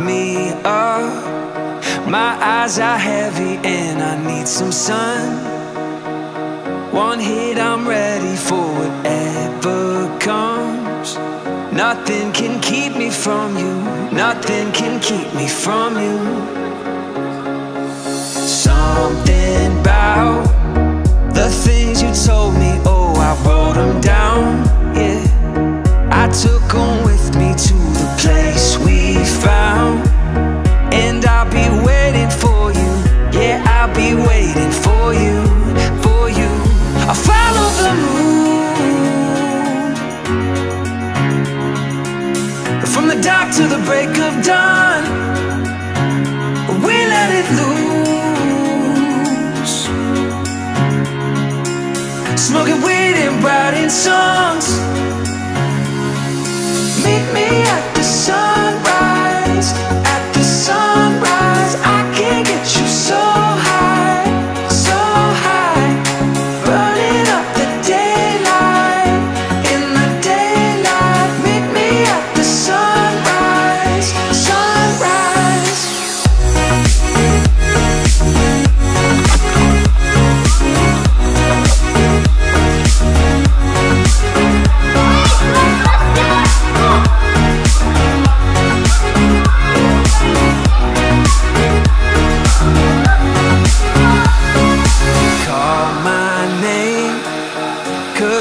me up. My eyes are heavy and I need some sun. One hit, I'm ready for whatever comes. Nothing can keep me from you. Nothing can keep me from you. From the dark to the break of dawn. We let it loose, smoking weed and writing songs.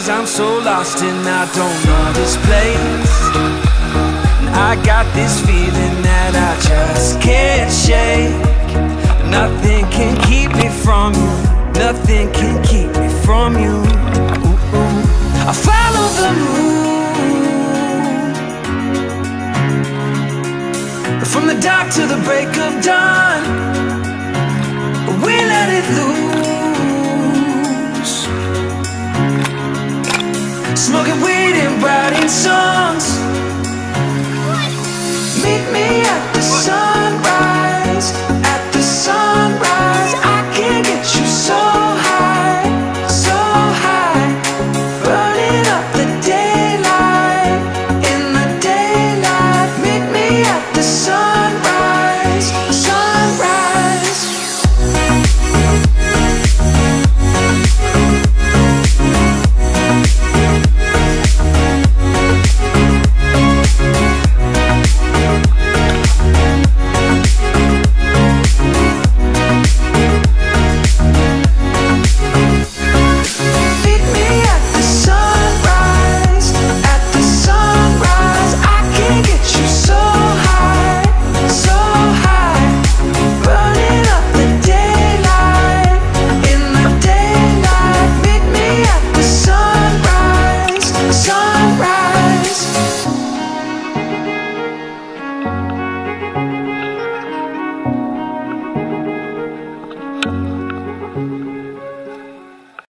I'm so lost and I don't know this place. I got this feeling that I just can't shake. Nothing can keep me from you, nothing can keep me from you. Ooh, ooh. I follow the moon from the dark to the break of dawn. Smoking weed and writing songs. Meet me